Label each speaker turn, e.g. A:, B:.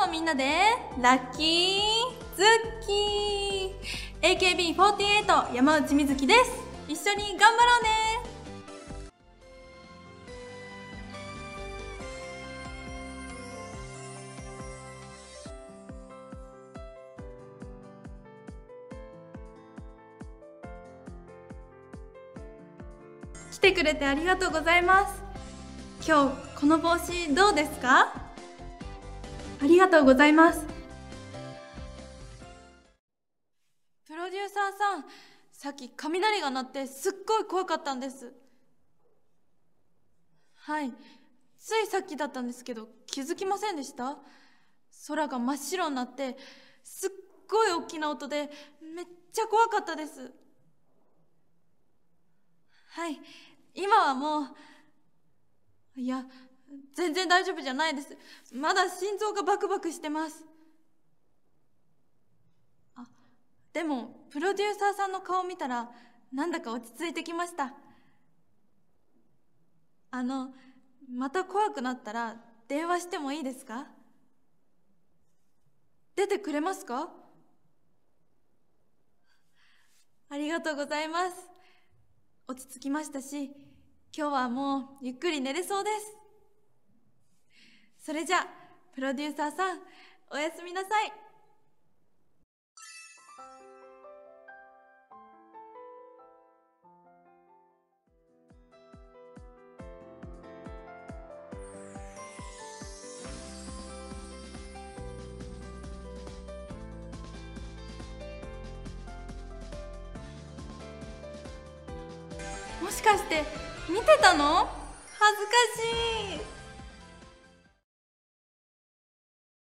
A: 日もみんなでラッキーズッキー。AKB48 山内美月です。一緒に頑張ろうね。来てくれてありがとうございます。今日この帽子どうですか？ありがとうございます。プロデューサーさんさっき雷が鳴ってすっごい怖かったんです。はい。ついさっきだったんですけど気づきませんでした？空が真っ白になってすっごい大きな音でめっちゃ怖かったです。はい。今はもういや全然大丈夫じゃないです。まだ心臓がバクバクしてます。あでもプロデューサーさんの顔見たらなんだか落ち着いてきました。あのまた怖くなったら電話してもいいですか？出てくれますか？ありがとうございます。落ち着きましたし今日はもうゆっくり寝れそうです。それじゃあプロデューサーさんおやすみなさい。もしかして見てたの？恥ずかしい。